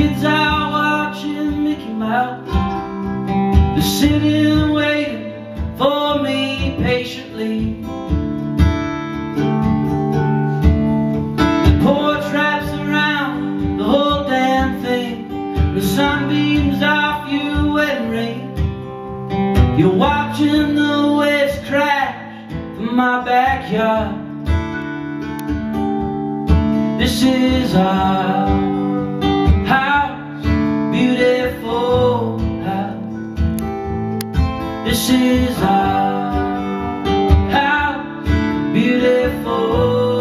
kids out watching Mickey Mouse. They're sitting waiting for me patiently. The porch wraps around the whole damn thing. The sun beams off you and rain. You're watching the waves crash from my backyard. This is our This is our house, beautiful.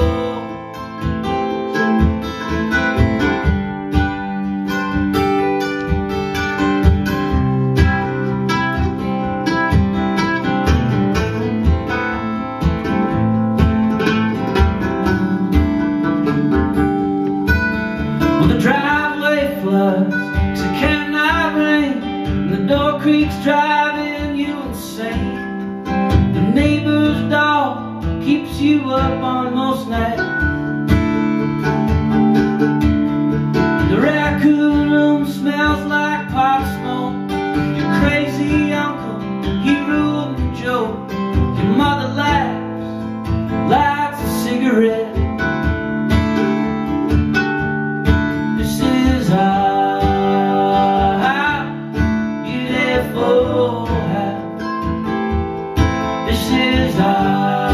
Well, the driveway floods, it cannot rain, and the door creaks driving you up on most nights. The raccoon room smells like pot smoke. Your crazy uncle, he ruled the joke. Your mother laughs, lights a cigarette. This is our beautiful house. This is our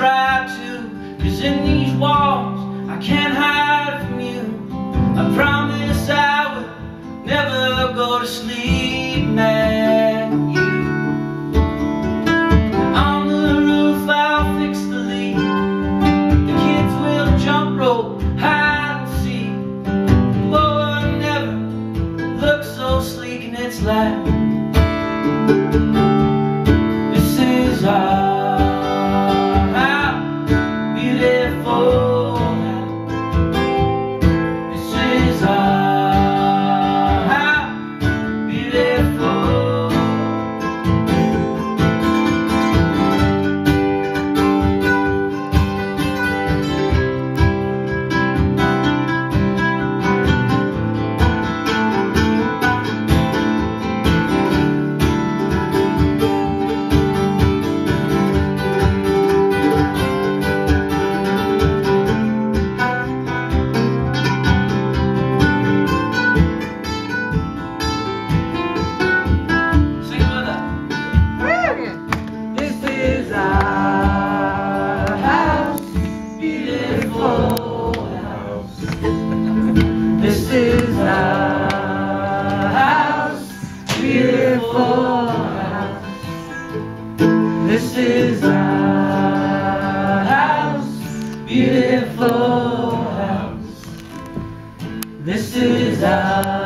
Cry too. Cause in these walls, I can't hide from you. I promise I will never go to sleep at you. On the roof, I'll fix the leak. The kids will jump rope, hide and seek. Boy, never looked so sleek and it's like beautiful This is our house, beautiful house. This is our